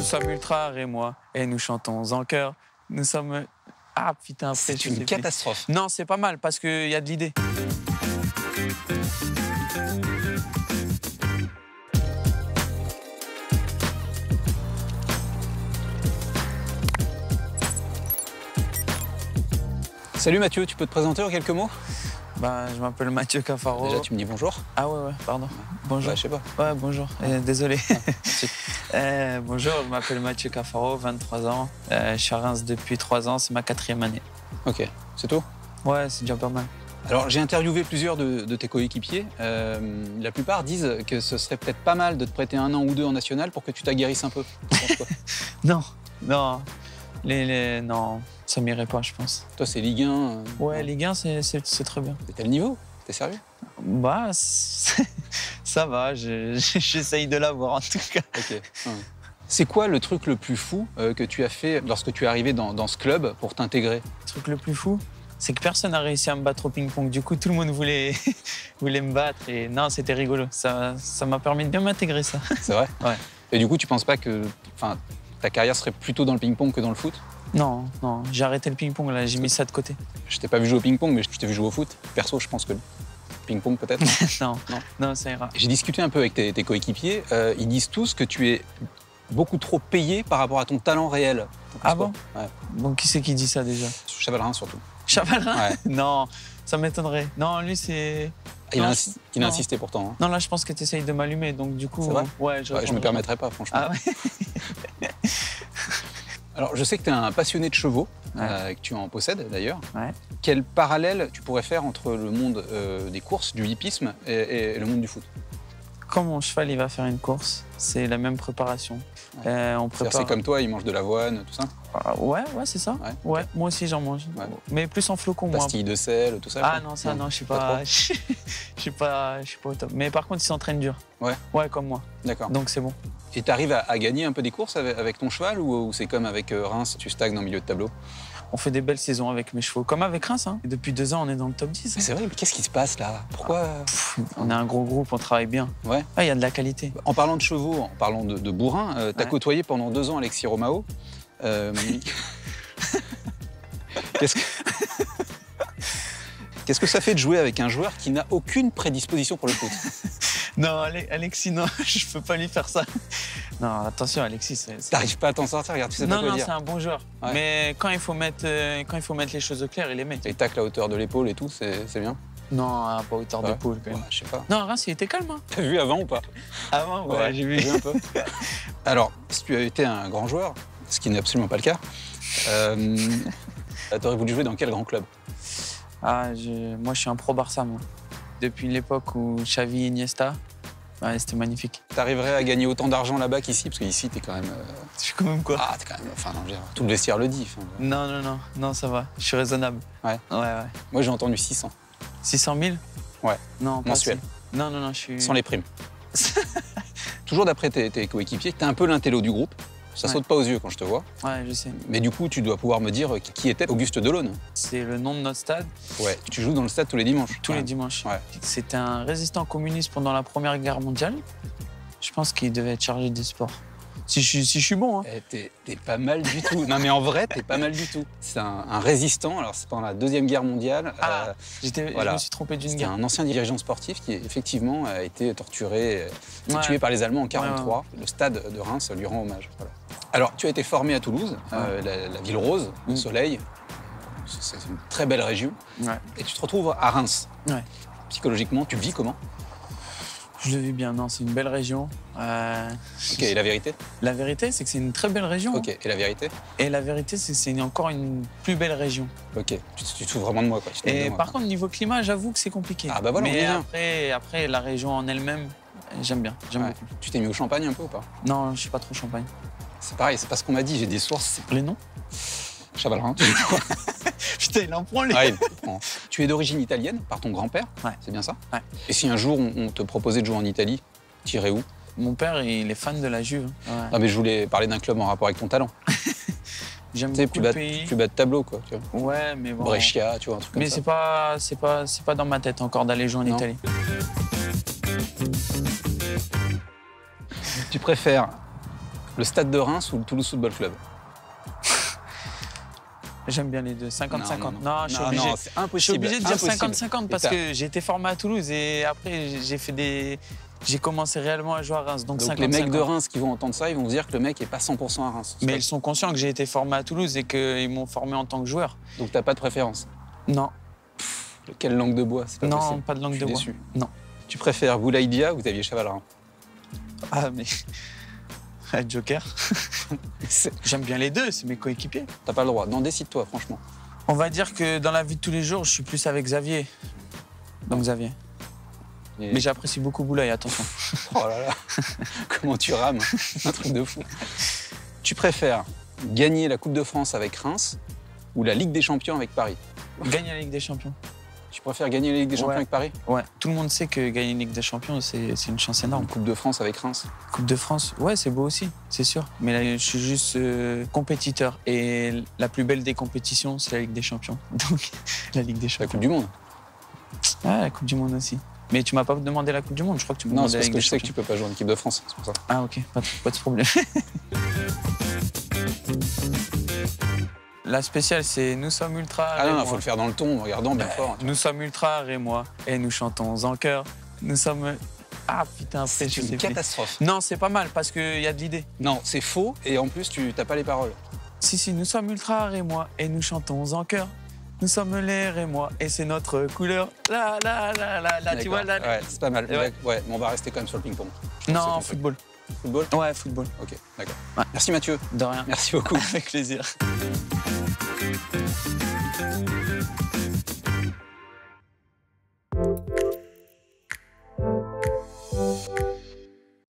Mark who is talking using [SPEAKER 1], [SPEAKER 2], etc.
[SPEAKER 1] Nous sommes Ultra et moi, et nous chantons en chœur. Nous sommes. Ah putain,
[SPEAKER 2] C'est une catastrophe.
[SPEAKER 1] Non, c'est pas mal parce qu'il y a de l'idée.
[SPEAKER 2] Salut Mathieu, tu peux te présenter en quelques mots?
[SPEAKER 1] Bah, je m'appelle Mathieu Cafaro.
[SPEAKER 2] Déjà, tu me dis bonjour.
[SPEAKER 1] Ah ouais, ouais, pardon. Bonjour.
[SPEAKER 2] Ouais, je sais pas.
[SPEAKER 1] Ouais, bonjour. Euh, désolé.
[SPEAKER 2] merci.
[SPEAKER 1] Euh, bonjour, je m'appelle Mathieu Cafaro, 23 ans. Euh, je suis à Reims depuis 3 ans, c'est ma quatrième année.
[SPEAKER 2] Ok, c'est tout?
[SPEAKER 1] Ouais, c'est déjà pas mal.
[SPEAKER 2] Alors, j'ai interviewé plusieurs de, de tes coéquipiers. Euh, la plupart disent que ce serait peut-être pas mal de te prêter un an ou deux en national pour que tu t'aguerrisses un peu.
[SPEAKER 1] Non, non. Les, les- non, ça m'irait pas, je pense.
[SPEAKER 2] Toi, c'est Ligue 1. euh,
[SPEAKER 1] Ouais, Ligue 1, c'est- très bien.
[SPEAKER 2] T'es le niveau T'es sérieux?
[SPEAKER 1] Bah, ça va, je- j'essaye de l'avoir en tout cas.
[SPEAKER 2] Ok. Ouais. C'est quoi le truc le plus fou euh, que tu as fait lorsque tu es arrivé dans, dans ce club pour t'intégrer?
[SPEAKER 1] Le truc le plus fou, c'est que personne n'a réussi à me battre au ping-pong. Du coup, tout le monde voulait, voulait me battre. Et non, c'était rigolo. Ça ça m'a permis de bien m'intégrer, ça.
[SPEAKER 2] C'est vrai?
[SPEAKER 1] Ouais.
[SPEAKER 2] Et du coup, tu penses pas que ta carrière serait plutôt dans le ping-pong que dans le foot?
[SPEAKER 1] Non, non, j'ai arrêté le ping-pong, là, j'ai mis ça de côté.
[SPEAKER 2] Je t'ai pas vu jouer au ping-pong, mais je t'ai vu jouer au foot. Perso, je pense que ping-pong peut-être.
[SPEAKER 1] non,
[SPEAKER 2] Non.
[SPEAKER 1] non, ça ira.
[SPEAKER 2] J'ai discuté un peu avec tes, tes coéquipiers. euh, ils disent tous que tu es beaucoup trop payé par rapport à ton talent réel.
[SPEAKER 1] Ah bon
[SPEAKER 2] Ouais.
[SPEAKER 1] Bon, qui c'est qui dit ça déjà
[SPEAKER 2] Chavalrin surtout.
[SPEAKER 1] Chavalrin
[SPEAKER 2] Ouais.
[SPEAKER 1] Non, ça m'étonnerait. Non, lui, c'est.
[SPEAKER 2] Il, a,
[SPEAKER 1] Non,
[SPEAKER 2] insi- il a insisté pourtant. hein.
[SPEAKER 1] Non, là, je pense que tu essayes de m'allumer. Donc, du coup.
[SPEAKER 2] Vrai
[SPEAKER 1] Ouais, je,
[SPEAKER 2] Ouais, je me permettrai pas, franchement.
[SPEAKER 1] Ah ouais
[SPEAKER 2] Alors, je sais que tu es un passionné de chevaux,
[SPEAKER 1] Ouais.
[SPEAKER 2] euh, que tu en possèdes d'ailleurs.
[SPEAKER 1] Ouais.
[SPEAKER 2] Quel parallèle tu pourrais faire entre le monde euh, des courses, du hippisme et, et le monde du foot?
[SPEAKER 1] Quand mon cheval il va faire une course, c'est la même préparation.
[SPEAKER 2] Ouais.
[SPEAKER 1] Euh, on prépare.
[SPEAKER 2] C'est comme toi, il mange de l'avoine, tout ça?
[SPEAKER 1] Ah, ouais, ouais, c'est ça.
[SPEAKER 2] Ouais,
[SPEAKER 1] moi aussi j'en mange. Mais plus en flocons, moi.
[SPEAKER 2] Pastilles de sel, tout ça
[SPEAKER 1] Ah non, ça non, je suis
[SPEAKER 2] pas.
[SPEAKER 1] Je suis pas, je suis pas au top. Mais par contre, il s'entraîne dur.
[SPEAKER 2] Ouais.
[SPEAKER 1] Ouais, comme moi.
[SPEAKER 2] D'accord.
[SPEAKER 1] Donc c'est bon.
[SPEAKER 2] Et tu arrives à, à gagner un peu des courses avec, avec ton cheval ou, ou c'est comme avec euh, Reims, tu stagnes en milieu de tableau
[SPEAKER 1] On fait des belles saisons avec mes chevaux, comme avec Reims. Hein. Et depuis deux ans, on est dans le top 10. hein.
[SPEAKER 2] C'est vrai, mais qu'est-ce qui se passe là? Pourquoi?
[SPEAKER 1] Pff, On est un gros groupe, on travaille bien.
[SPEAKER 2] Ouais.
[SPEAKER 1] Ah, il y a de la qualité.
[SPEAKER 2] En parlant de chevaux, en parlant de, de bourrin, euh, t'as
[SPEAKER 1] Ouais.
[SPEAKER 2] côtoyé pendant deux ans Alexis Romao. Euh, Qu'est-ce que... Qu'est-ce que ça fait de jouer avec un joueur qui n'a aucune prédisposition pour le foot?
[SPEAKER 1] Non, Ale- Alexis, non, je peux pas lui faire ça. Non, attention, Alexis,
[SPEAKER 2] T'arrives pas à t'en sortir, regarde, tu sais
[SPEAKER 1] Non,
[SPEAKER 2] pas quoi
[SPEAKER 1] non,
[SPEAKER 2] dire.
[SPEAKER 1] c'est un bon joueur.
[SPEAKER 2] Ouais.
[SPEAKER 1] Mais quand il faut mettre, euh, quand il faut mettre les choses au clair, il les met.
[SPEAKER 2] Les tacles à hauteur de l'épaule et tout, c'est bien
[SPEAKER 1] Non, à pas hauteur
[SPEAKER 2] Ouais.
[SPEAKER 1] d'épaule quand
[SPEAKER 2] Ouais,
[SPEAKER 1] même.
[SPEAKER 2] Je sais pas.
[SPEAKER 1] Non, Reims, il était calme. Hein.
[SPEAKER 2] T'as vu avant ou pas?
[SPEAKER 1] Avant, ouais, j'ai vu.
[SPEAKER 2] Un peu Alors, si tu avais été un grand joueur, ce qui n'est absolument pas le cas, euh, t'aurais voulu jouer dans quel grand club?
[SPEAKER 1] Ah, je- moi, je suis un pro Barça, moi. Depuis l'époque où Xavi, Iniesta, ouais, c'était magnifique.
[SPEAKER 2] T'arriverais à gagner autant d'argent là-bas qu'ici? Parce qu'ici, t'es quand même. euh,
[SPEAKER 1] Je suis quand même quoi?
[SPEAKER 2] Ah, t'es quand même. Enfin, non, je veux dire, tout le vestiaire le dit. enfin,
[SPEAKER 1] Non, non, non, non, ça va. Je suis raisonnable.
[SPEAKER 2] Ouais.
[SPEAKER 1] Ouais, ouais.
[SPEAKER 2] Moi, j'ai entendu 600,
[SPEAKER 1] 600 000
[SPEAKER 2] Ouais.
[SPEAKER 1] Non, pas
[SPEAKER 2] Mensuel.
[SPEAKER 1] assez. Non, non, non, je suis.
[SPEAKER 2] sans les primes. Toujours d'après tes, tes coéquipiers, t'es un peu l'intello du groupe. Ça
[SPEAKER 1] Ouais.
[SPEAKER 2] saute pas aux yeux quand je te vois.
[SPEAKER 1] Ouais, je sais.
[SPEAKER 2] Mais du coup, tu dois pouvoir me dire qui était Auguste Delaune.
[SPEAKER 1] C'est le nom de notre stade
[SPEAKER 2] Ouais. Tu joues dans le stade tous les dimanches.
[SPEAKER 1] tous
[SPEAKER 2] Ouais.
[SPEAKER 1] les dimanches.
[SPEAKER 2] Ouais.
[SPEAKER 1] C'était un résistant communiste pendant la Première Guerre mondiale. Je pense qu'il devait être chargé des sports. Si je, suis- si je suis bon, hein.
[SPEAKER 2] Eh, t'es, pas mal du tout. Non, mais en vrai, t'es pas mal du tout. C'est un, un résistant. Alors, c'est pendant la Deuxième Guerre mondiale.
[SPEAKER 1] Ah,
[SPEAKER 2] Euh,
[SPEAKER 1] J'étais-
[SPEAKER 2] voilà.
[SPEAKER 1] Je me suis trompé d'une guerre.
[SPEAKER 2] un ancien dirigeant sportif qui, effectivement, a été torturé, euh,
[SPEAKER 1] Ouais.
[SPEAKER 2] tué par les Allemands en
[SPEAKER 1] Ouais,
[SPEAKER 2] 1943. Le stade de Reims lui rend hommage. Voilà. Alors, tu as été formé à Toulouse, euh, la, la ville rose, le
[SPEAKER 1] Mm.
[SPEAKER 2] soleil. C'est une très belle région.
[SPEAKER 1] Ouais.
[SPEAKER 2] Et tu te retrouves à Reims.
[SPEAKER 1] Ouais.
[SPEAKER 2] Psychologiquement, tu vis comment?
[SPEAKER 1] Je le vis bien, non, c'est une belle région. Euh,
[SPEAKER 2] Ok, et la vérité?
[SPEAKER 1] La vérité, c'est que c'est une très belle région.
[SPEAKER 2] Ok, et la vérité?
[SPEAKER 1] Et la vérité, c'est que c'est encore une plus belle région.
[SPEAKER 2] Ok, tu, tu te fous vraiment de moi, quoi.
[SPEAKER 1] Et
[SPEAKER 2] moi.
[SPEAKER 1] par contre, niveau climat, j'avoue que c'est compliqué.
[SPEAKER 2] Ah bah voilà,
[SPEAKER 1] Mais après, après, la région en elle-même, j'aime bien. J'aime
[SPEAKER 2] Ouais.
[SPEAKER 1] beaucoup.
[SPEAKER 2] Tu t'es mis au champagne un peu ou pas?
[SPEAKER 1] Non, je suis pas trop champagne.
[SPEAKER 2] C'est pareil, c'est pas ce qu'on m'a dit, j'ai des sources.
[SPEAKER 1] Les noms
[SPEAKER 2] Chavalrin.
[SPEAKER 1] Putain, il en prend les.
[SPEAKER 2] Ah, prend. tu es d'origine italienne par ton grand-père,
[SPEAKER 1] Ouais.
[SPEAKER 2] c'est bien ça?
[SPEAKER 1] Ouais.
[SPEAKER 2] Et si un jour on, on te proposait de jouer en Italie, t'irais où?
[SPEAKER 1] Mon père, il est fan de la Juve. Ouais.
[SPEAKER 2] Ah mais je voulais parler d'un club en rapport avec ton talent.
[SPEAKER 1] J'aime
[SPEAKER 2] Tu sais,
[SPEAKER 1] beaucoup
[SPEAKER 2] plus
[SPEAKER 1] le
[SPEAKER 2] bas,
[SPEAKER 1] pays.
[SPEAKER 2] plus bas de tableau quoi. Tu vois.
[SPEAKER 1] Ouais, mais bon.
[SPEAKER 2] Brescia, tu vois, un truc comme
[SPEAKER 1] Mais
[SPEAKER 2] ça.
[SPEAKER 1] c'est pas, c'est pas, c'est pas dans ma tête encore d'aller jouer en
[SPEAKER 2] Non.
[SPEAKER 1] Italie.
[SPEAKER 2] Tu préfères Le Stade de Reims ou le Toulouse Football Club
[SPEAKER 1] J'aime bien les deux. 50-50. Non,
[SPEAKER 2] Non,
[SPEAKER 1] je suis obligé. je suis de dire
[SPEAKER 2] impossible.
[SPEAKER 1] 50-50 parce que j'ai été formé à Toulouse et après j'ai fait des. J'ai commencé réellement à jouer à Reims. Donc,
[SPEAKER 2] Donc
[SPEAKER 1] 50
[SPEAKER 2] les mecs de Reims qui vont entendre ça, ils vont dire que le mec est pas 100% à Reims.
[SPEAKER 1] Mais ils sont conscients que j'ai été formé à Toulouse et qu'ils m'ont formé en tant que joueur.
[SPEAKER 2] Donc t'as pas de préférence.
[SPEAKER 1] Non,
[SPEAKER 2] Quelle langue de bois pas
[SPEAKER 1] non,
[SPEAKER 2] possible.
[SPEAKER 1] pas de langue
[SPEAKER 2] Je
[SPEAKER 1] de
[SPEAKER 2] suis
[SPEAKER 1] bois.
[SPEAKER 2] déçu.
[SPEAKER 1] Non.
[SPEAKER 2] Tu préfères Boulaïdia ou Xavier Chavalerin
[SPEAKER 1] Ah, mais. Joker. J'aime bien les deux, c'est mes coéquipiers.
[SPEAKER 2] T'as pas le droit. Non, décide-toi, franchement.
[SPEAKER 1] On va dire que dans la vie de tous les jours, je suis plus avec Xavier. Donc Xavier.
[SPEAKER 2] Et-
[SPEAKER 1] Mais j'apprécie beaucoup Boulaye, attention.
[SPEAKER 2] Oh là là, comment tu rames Un truc de fou. Tu préfères gagner la Coupe de France avec Reims ou la Ligue des Champions avec Paris?
[SPEAKER 1] Gagner la Ligue des Champions.
[SPEAKER 2] Tu préfères gagner la Ligue des Champions
[SPEAKER 1] Ouais.
[SPEAKER 2] avec Paris
[SPEAKER 1] Ouais, tout le monde sait que gagner une Ligue des Champions, c'est une chance énorme.
[SPEAKER 2] Coupe de France avec Reims
[SPEAKER 1] Coupe de France, ouais, c'est beau aussi, c'est sûr. Mais là, je suis juste euh, compétiteur. Et la plus belle des compétitions, c'est la Ligue des Champions. Donc, la Ligue des
[SPEAKER 2] La
[SPEAKER 1] Champions.
[SPEAKER 2] Coupe du Monde
[SPEAKER 1] Ah, la Coupe du Monde aussi. Mais tu m'as pas demandé la Coupe du Monde, je crois que tu me
[SPEAKER 2] Non, c'est
[SPEAKER 1] la
[SPEAKER 2] parce que je sais que tu peux pas jouer en équipe de France, c'est pour ça.
[SPEAKER 1] Ah, ok, pas de, pas de problème. la spéciale, c'est Nous sommes ultra.
[SPEAKER 2] Ah non,
[SPEAKER 1] moi.
[SPEAKER 2] faut le faire dans le ton, en regardant bien fort.
[SPEAKER 1] Nous sommes ultra et moi, et nous chantons en chœur. Nous sommes. Ah putain,
[SPEAKER 2] C'est une catastrophe.
[SPEAKER 1] Non, c'est pas mal parce qu'il y a de l'idée.
[SPEAKER 2] Non, c'est faux et en plus tu t'as pas les paroles.
[SPEAKER 1] Si, si, nous sommes ultra et moi, et nous chantons en chœur. Nous sommes l'air et moi, et c'est notre couleur. Là, là, là, là, là, tu vois, là.
[SPEAKER 2] Ouais, c'est pas mal.
[SPEAKER 1] Ouais.
[SPEAKER 2] Ouais, mais on va rester quand même sur le ping-pong.
[SPEAKER 1] Non, football.
[SPEAKER 2] Football?
[SPEAKER 1] Ouais, football.
[SPEAKER 2] Ok, d'accord.
[SPEAKER 1] Ouais.
[SPEAKER 2] Merci Mathieu.
[SPEAKER 1] De rien.
[SPEAKER 2] Merci beaucoup.
[SPEAKER 1] Avec plaisir.